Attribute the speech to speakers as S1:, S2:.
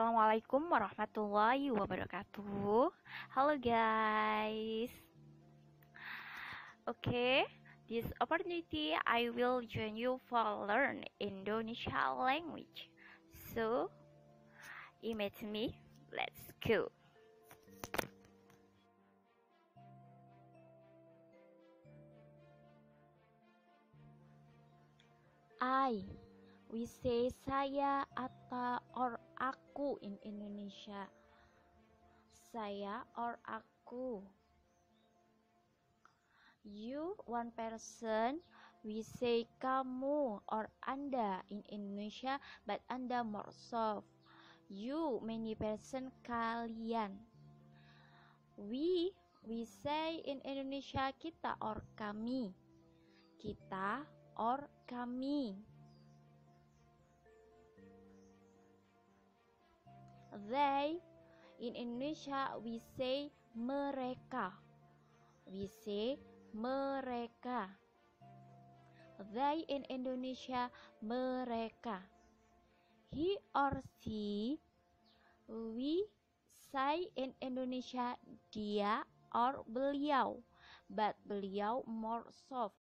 S1: Assalamualaikum warahmatullahi wabarakatuh. Halo guys. Okay, this opportunity I will join you for learn Indonesia language. So, image me. Let's go. I we say saya atau or in Indonesia. Saya or aku. You one person. We say kamu or anda in Indonesia but anda more soft. You many person kalian. We we say in Indonesia kita or kami. Kita or kami. They in Indonesia we say mereka. We say mereka. They in Indonesia mereka. He or she we say in Indonesia dia or beliau but beliau more soft